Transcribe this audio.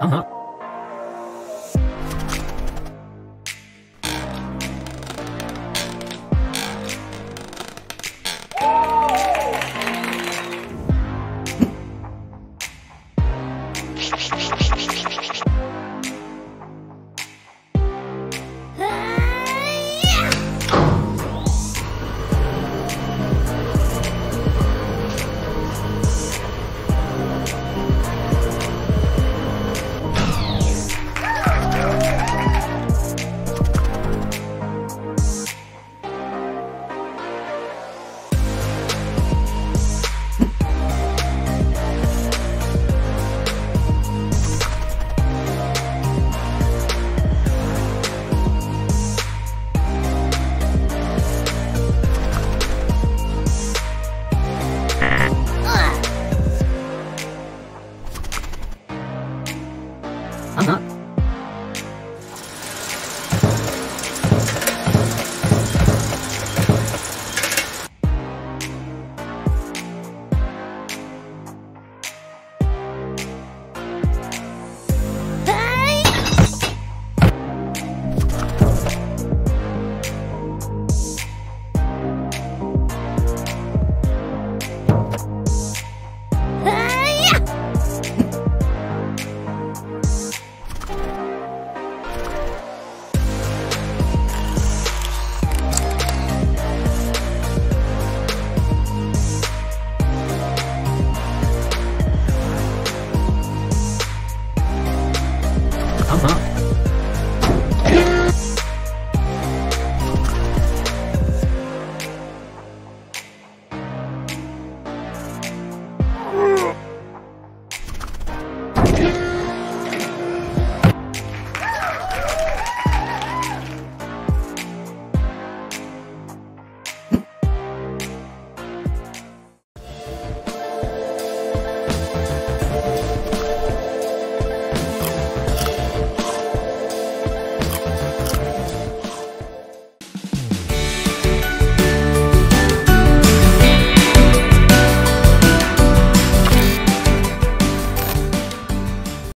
Uh huh. Uh-huh.